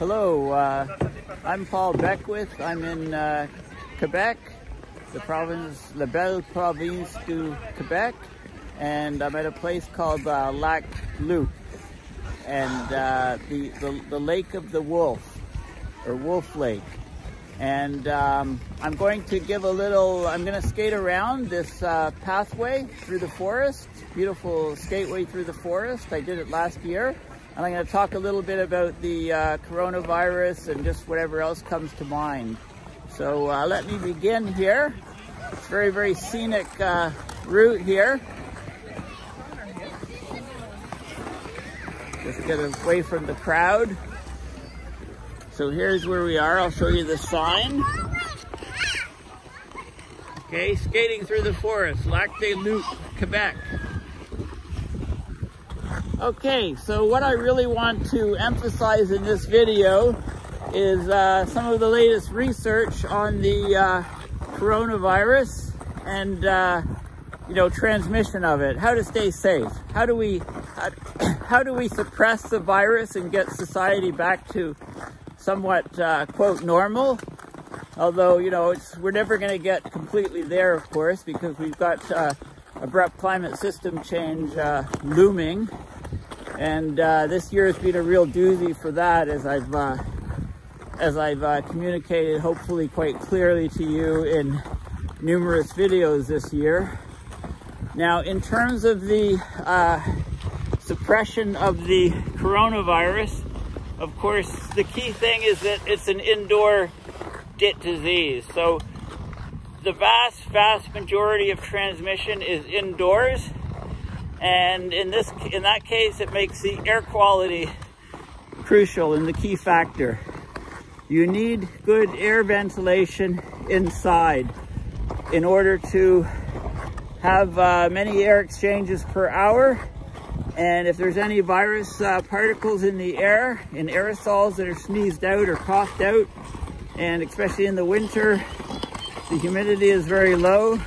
Hello, uh, I'm Paul Beckwith. I'm in uh, Quebec, the province, La Belle Province du Quebec, and I'm at a place called uh, Lac Loup, and uh, the, the, the Lake of the Wolf, or Wolf Lake. And um, I'm going to give a little, I'm going to skate around this uh, pathway through the forest, beautiful skateway through the forest. I did it last year. And I'm going to talk a little bit about the uh, coronavirus and just whatever else comes to mind. So uh, let me begin here. It's very, very scenic uh, route here. Just get away from the crowd. So here's where we are. I'll show you the sign. Okay, skating through the forest, Lac des Loups, Quebec. Okay, so what I really want to emphasize in this video is uh, some of the latest research on the uh, coronavirus and uh, you know transmission of it. How to stay safe. How do we how, how do we suppress the virus and get society back to somewhat uh, quote normal? Although you know it's we're never going to get completely there, of course, because we've got uh, abrupt climate system change uh, looming. And uh, this year has been a real doozy for that, as I've uh, as I've uh, communicated, hopefully quite clearly to you in numerous videos this year. Now, in terms of the uh, suppression of the coronavirus, of course, the key thing is that it's an indoor disease. So the vast, vast majority of transmission is indoors and in this, in that case, it makes the air quality crucial and the key factor. You need good air ventilation inside in order to have uh, many air exchanges per hour. And if there's any virus uh, particles in the air, in aerosols that are sneezed out or coughed out, and especially in the winter, the humidity is very low.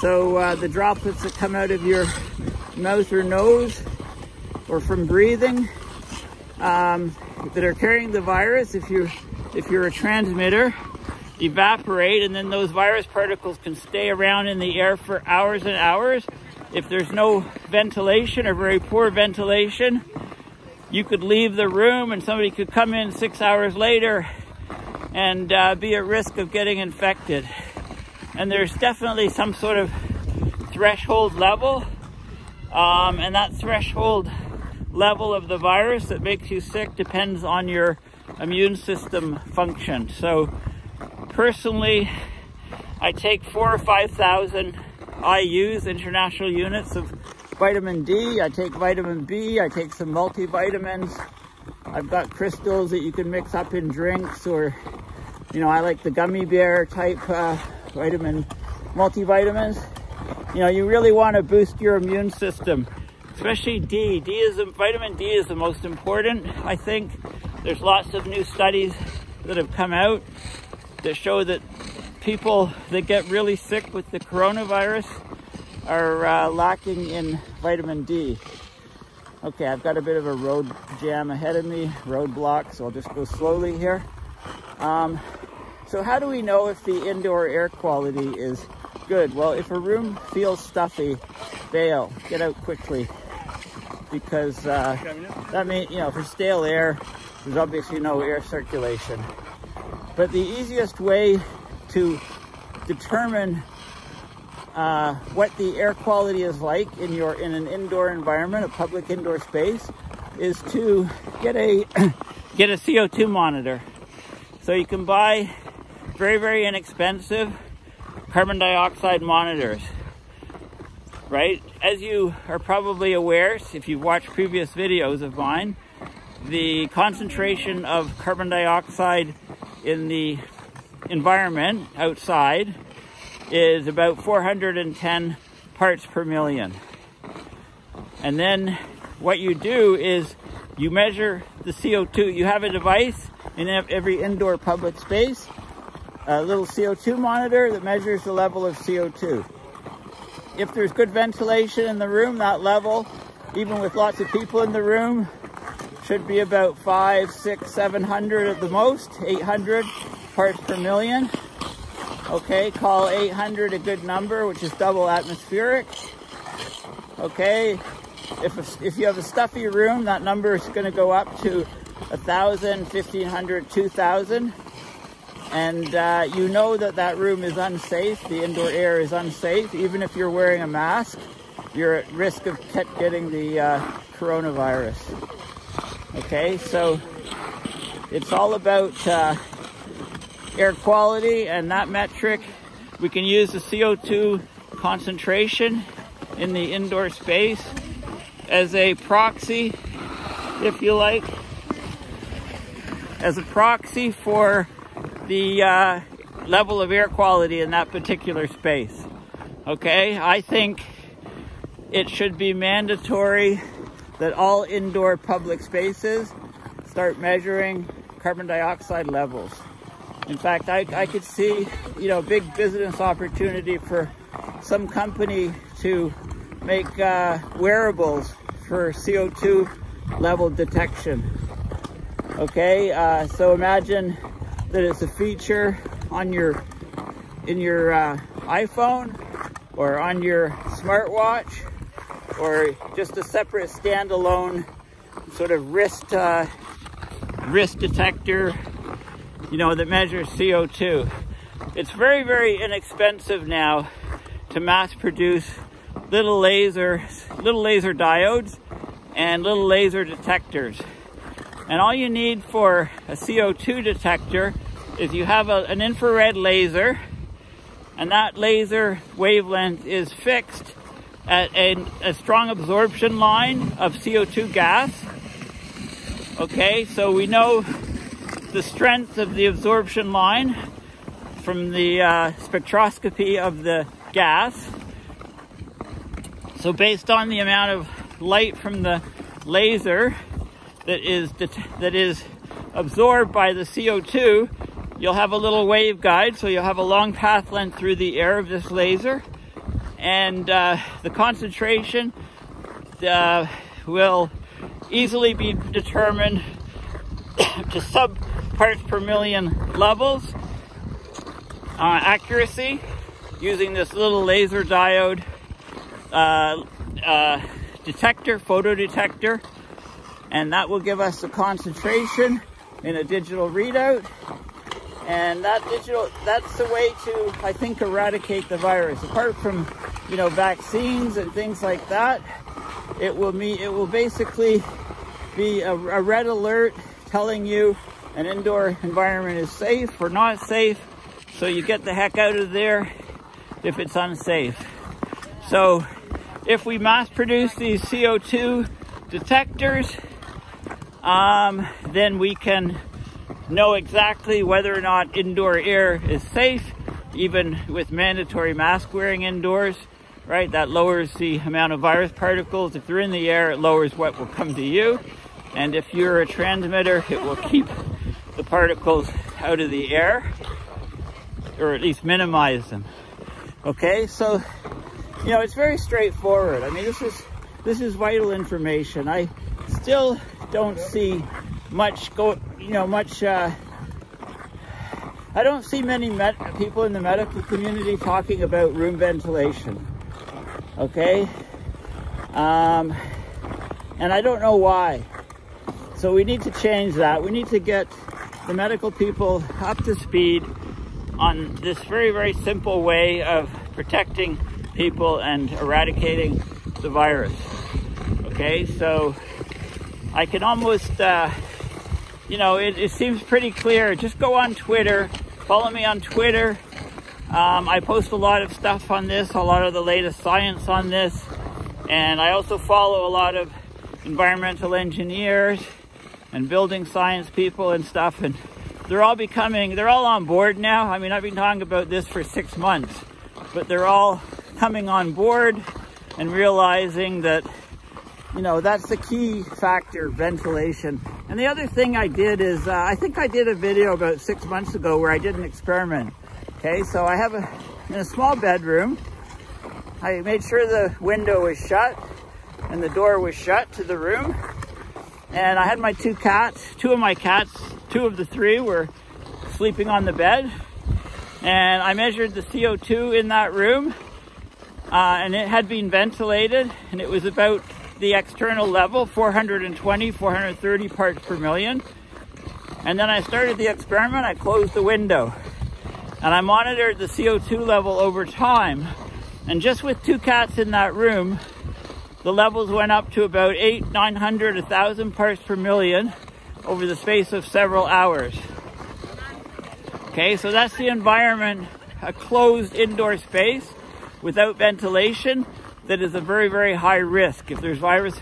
So uh, the droplets that come out of your mouth or nose or from breathing um, that are carrying the virus, if you're, if you're a transmitter, evaporate and then those virus particles can stay around in the air for hours and hours. If there's no ventilation or very poor ventilation, you could leave the room and somebody could come in six hours later and uh, be at risk of getting infected. And there's definitely some sort of threshold level um, and that threshold level of the virus that makes you sick depends on your immune system function. So personally, I take four or 5,000 IUs, international units of vitamin D. I take vitamin B. I take some multivitamins. I've got crystals that you can mix up in drinks or, you know, I like the gummy bear type uh, vitamin multivitamins you know, you really want to boost your immune system, especially D. D is vitamin D is the most important, I think. There's lots of new studies that have come out that show that people that get really sick with the coronavirus are uh, lacking in vitamin D. Okay, I've got a bit of a road jam ahead of me, roadblock, so I'll just go slowly here. Um, so how do we know if the indoor air quality is good. Well, if a room feels stuffy, bail. Get out quickly. Because uh, that means, you know, for stale air, there's obviously no air circulation. But the easiest way to determine uh, what the air quality is like in your in an indoor environment, a public indoor space, is to get a get a CO2 monitor. So you can buy very very inexpensive carbon dioxide monitors, right? As you are probably aware, if you've watched previous videos of mine, the concentration of carbon dioxide in the environment outside is about 410 parts per million. And then what you do is you measure the CO2. You have a device in every indoor public space a little CO2 monitor that measures the level of CO2. If there's good ventilation in the room, that level, even with lots of people in the room, should be about five, six, seven hundred at the most, 800 parts per million. Okay, call 800 a good number, which is double atmospheric. Okay, if, if you have a stuffy room, that number is going to go up to 1,000, 1,500, 2,000. And uh, you know that that room is unsafe, the indoor air is unsafe. Even if you're wearing a mask, you're at risk of getting the uh, coronavirus. Okay, so it's all about uh, air quality and that metric. We can use the CO2 concentration in the indoor space as a proxy, if you like, as a proxy for the uh, level of air quality in that particular space. Okay, I think it should be mandatory that all indoor public spaces start measuring carbon dioxide levels. In fact, I, I could see, you know, big business opportunity for some company to make uh, wearables for CO2 level detection. Okay, uh, so imagine that it's a feature on your in your uh, iPhone or on your smartwatch or just a separate standalone sort of wrist uh, wrist detector, you know, that measures CO2. It's very, very inexpensive now to mass produce little laser, little laser diodes and little laser detectors. And all you need for a CO2 detector is you have a, an infrared laser and that laser wavelength is fixed at a, a strong absorption line of CO2 gas. Okay, so we know the strength of the absorption line from the uh, spectroscopy of the gas. So based on the amount of light from the laser that is that is absorbed by the CO2, you'll have a little waveguide. So you'll have a long path length through the air of this laser, and uh, the concentration uh, will easily be determined to sub parts per million levels. Uh, accuracy using this little laser diode uh, uh, detector, photo detector, and that will give us the concentration in a digital readout. And that digital, that's the way to, I think, eradicate the virus. Apart from, you know, vaccines and things like that, it will mean, it will basically be a, a red alert telling you an indoor environment is safe or not safe. So you get the heck out of there if it's unsafe. So if we mass produce these CO2 detectors, um, then we can know exactly whether or not indoor air is safe, even with mandatory mask wearing indoors, right? That lowers the amount of virus particles. If they're in the air, it lowers what will come to you. And if you're a transmitter, it will keep the particles out of the air, or at least minimize them. Okay, so you know, it's very straightforward. I mean, this is this is vital information. I still don't see much go, you know, much. Uh, I don't see many people in the medical community talking about room ventilation. Okay, um, and I don't know why. So we need to change that. We need to get the medical people up to speed on this very, very simple way of protecting people and eradicating the virus. Okay, so I can almost, uh, you know, it, it, seems pretty clear. Just go on Twitter, follow me on Twitter. Um, I post a lot of stuff on this, a lot of the latest science on this, and I also follow a lot of environmental engineers and building science people and stuff, and they're all becoming, they're all on board now. I mean, I've been talking about this for six months, but they're all coming on board and realizing that, you know, that's the key factor, ventilation. And the other thing I did is, uh, I think I did a video about six months ago where I did an experiment. Okay, so I have a, in a small bedroom, I made sure the window was shut and the door was shut to the room. And I had my two cats, two of my cats, two of the three were sleeping on the bed. And I measured the CO2 in that room uh, and it had been ventilated and it was about the external level, 420, 430 parts per million. And then I started the experiment, I closed the window and I monitored the CO2 level over time. And just with two cats in that room, the levels went up to about eight, 900, 1,000 parts per million over the space of several hours. Okay, so that's the environment, a closed indoor space without ventilation that is a very, very high risk. If there's virus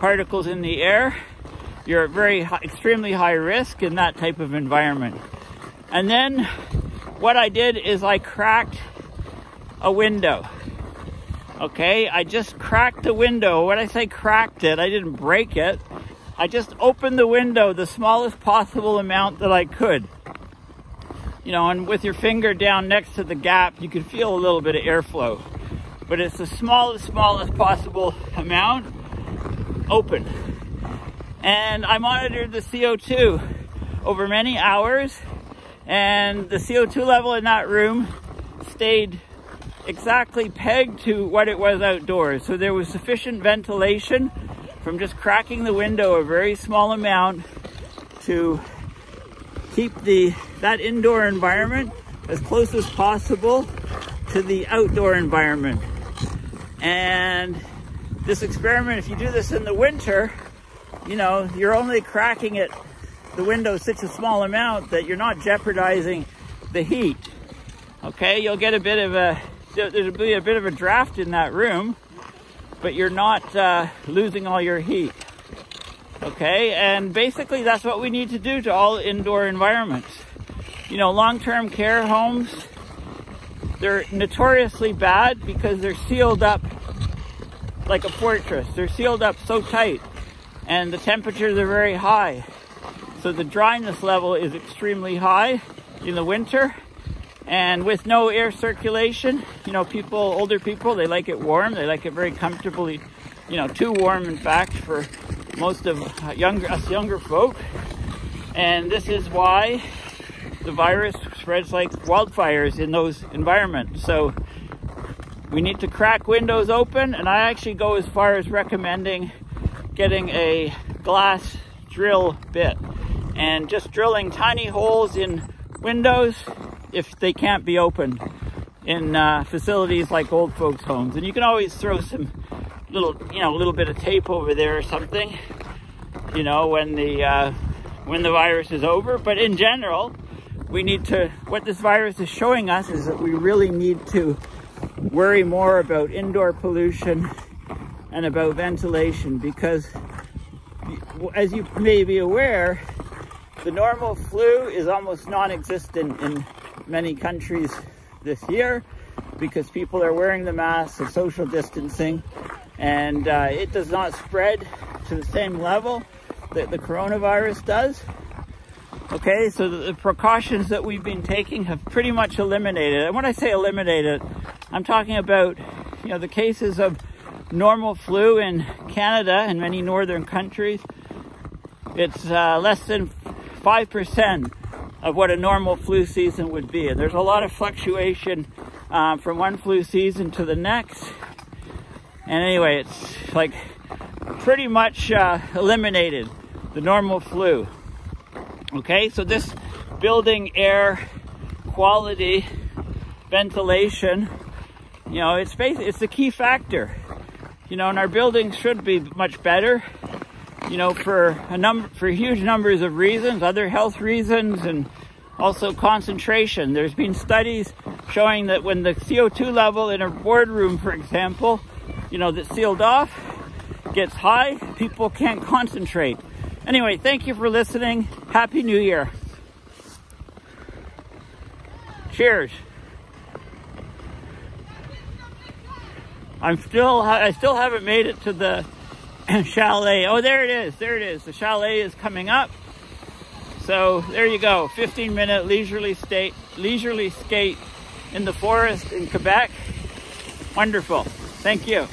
particles in the air, you're at very high, extremely high risk in that type of environment. And then what I did is I cracked a window. Okay, I just cracked the window. When I say cracked it, I didn't break it. I just opened the window the smallest possible amount that I could. You know, and with your finger down next to the gap, you can feel a little bit of airflow. But it's the smallest, smallest possible amount open. And I monitored the CO2 over many hours and the CO2 level in that room stayed exactly pegged to what it was outdoors. So there was sufficient ventilation from just cracking the window a very small amount to keep the that indoor environment as close as possible to the outdoor environment. And this experiment, if you do this in the winter, you know, you're only cracking it the window such a small amount that you're not jeopardizing the heat. Okay, you'll get a bit of a, there'll be a bit of a draft in that room, but you're not uh, losing all your heat. Okay, and basically that's what we need to do to all indoor environments. You know, long-term care homes, they're notoriously bad because they're sealed up like a fortress. They're sealed up so tight and the temperatures are very high. So the dryness level is extremely high in the winter and with no air circulation, you know, people, older people, they like it warm. They like it very comfortably, you know, too warm, in fact, for most of younger, us younger folk. And this is why the virus spreads like wildfires in those environments. So we need to crack windows open. And I actually go as far as recommending getting a glass drill bit and just drilling tiny holes in windows if they can't be opened in uh, facilities like old folks homes. And you can always throw some little, you know, a little bit of tape over there or something, you know, when the, uh, when the virus is over. But in general, we need to, what this virus is showing us is that we really need to worry more about indoor pollution and about ventilation because as you may be aware, the normal flu is almost non-existent in many countries this year because people are wearing the masks and social distancing and uh, it does not spread to the same level that the coronavirus does. Okay, so the, precautions that we've been taking have pretty much eliminated. And when I say eliminated, I'm talking about, you know, the cases of normal flu in Canada and many northern countries. It's uh, less than 5% of what a normal flu season would be. And there's a lot of fluctuation um, from one flu season to the next. And anyway, it's like pretty much uh, eliminated the normal flu. Okay, so this building air quality ventilation, you know, it's it's the key factor. You know, and our buildings should be much better you know, for a number, for huge numbers of reasons, other health reasons, and also concentration. There's been studies showing that when the CO2 level in a boardroom, for example, you know, that's sealed off, gets high, people can't concentrate. Anyway, thank you for listening. Happy New Year. Cheers. I'm still, I still haven't made it to the chalet. Oh, there it is. There it is. The chalet is coming up. So there you go. 15 minute leisurely state, leisurely skate in the forest in Quebec. Wonderful. Thank you.